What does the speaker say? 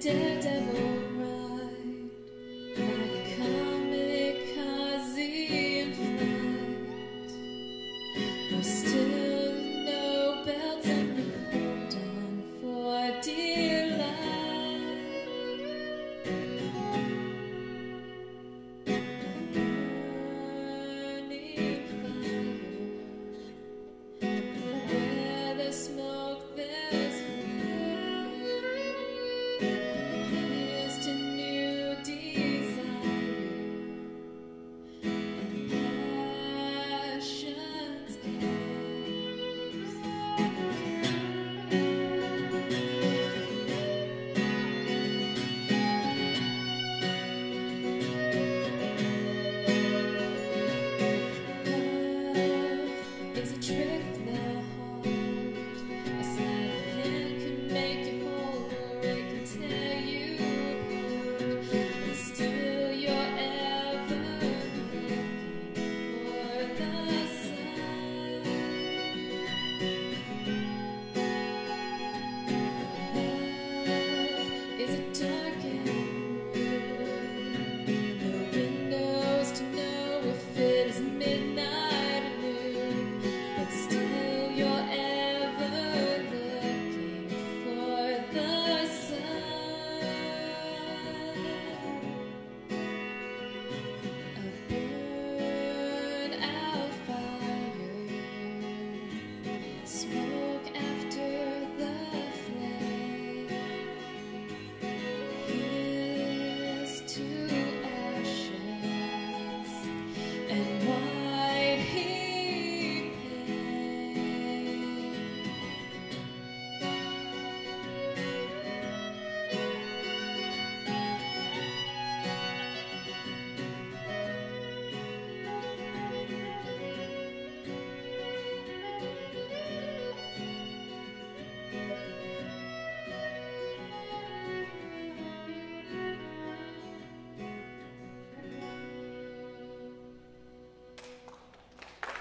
Stay.